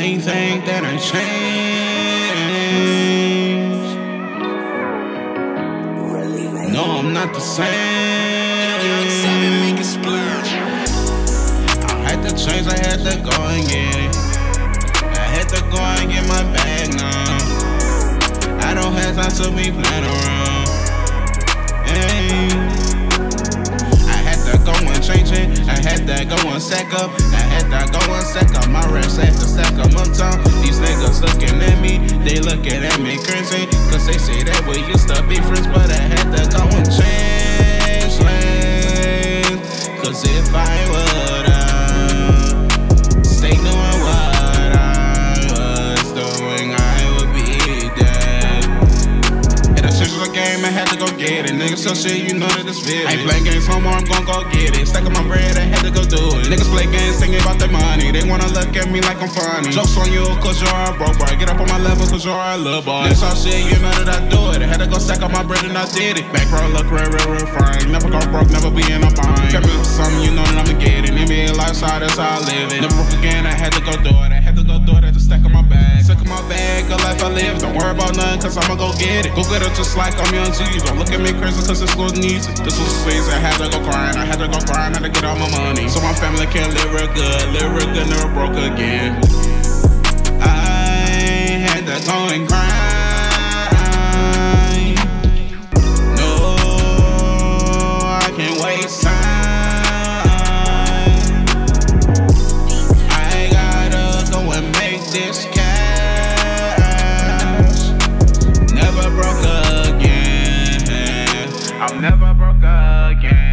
I ain't think that I changed. No, I'm not the same. I had to change, I had to go and get it. I had to go and get my bag now. I don't have time to be playing around. I had to go and change it. I had to go and sack up. I had to go and sack up. My rest had crazy. Eh? Cause they say that we used to be friends, but I had to game, I had to go get it. Niggas so shit, you know that it's fit. Ain't playing games no more, I'm gon' go get it. Stacking my bread, I had to go do it. Niggas play games thinking about their money. They wanna look at me like I'm funny. Jokes on you, cause you're a broke boy. Get up on my level, cause you're a little boy. Niggas all shit, you know that I do it. I had to go stack up my bread and I did it. Back row look real, real, real fine. Never go broke, never be in a bind. Tell me something, you know that I'ma get it. NBA lifestyle, that's how I live it. Never broke again, I had to go do it. I had to go do it, I just stack up my bag. Stack up my bag, I live. Don't worry about nothing, cause I'ma go get it. Go get it just like I'm young G. Don't look at me crazy, cause this was needs it. This was season, I had to go grind. I had to go grind, had to get all my money. So my family can live real good, live real good, never broke again. I had to go and grind. again.